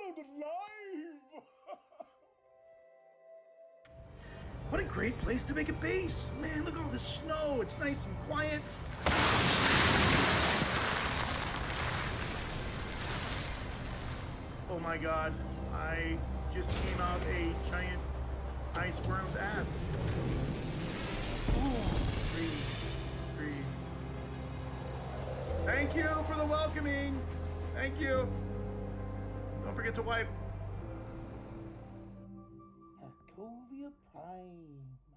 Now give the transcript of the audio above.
alive! What a great place to make a base! Man, look at all the snow. It's nice and quiet. Oh my god. I just came out a giant ice worm's ass. Breathe. Breathe. Thank you for the welcoming. Thank you. Forget to wipe. Prime.